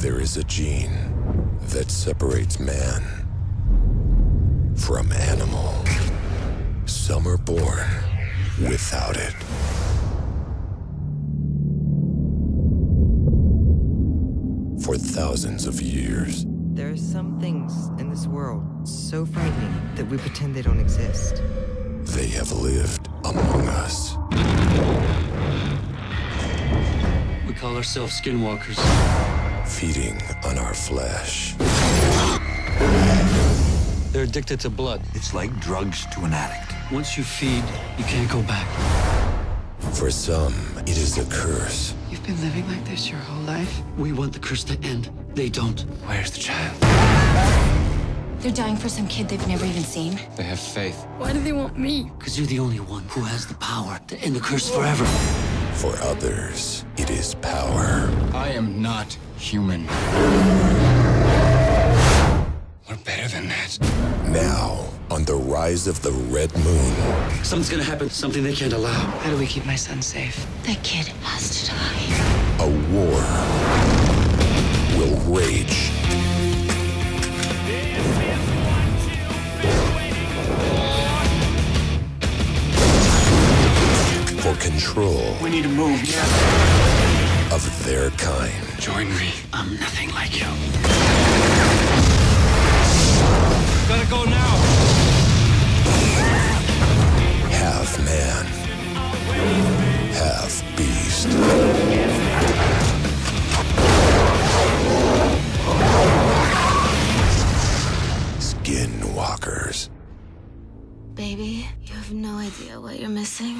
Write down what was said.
There is a gene that separates man from animal. Some are born without it. For thousands of years, There are some things in this world so frightening that we pretend they don't exist. they have lived among us. We call ourselves skinwalkers. Feeding on our flesh. They're addicted to blood. It's like drugs to an addict. Once you feed, you can't go back. For some, it is a curse. You've been living like this your whole life? We want the curse to end. They don't. Where's the child? They're dying for some kid they've never even seen. They have faith. Why do they want me? Because you're the only one who has the power to end the curse forever. For others, it is power. I am not human. We're better than that. Now, on the rise of the Red Moon, Something's gonna happen, something they can't allow. How do we keep my son safe? That kid has to die. a war will rage. For control We need to move, yeah. Of their kind. Join me. I'm nothing like you. Gotta go now. Half man, half beast. Skinwalkers. Baby, you have no idea what you're missing.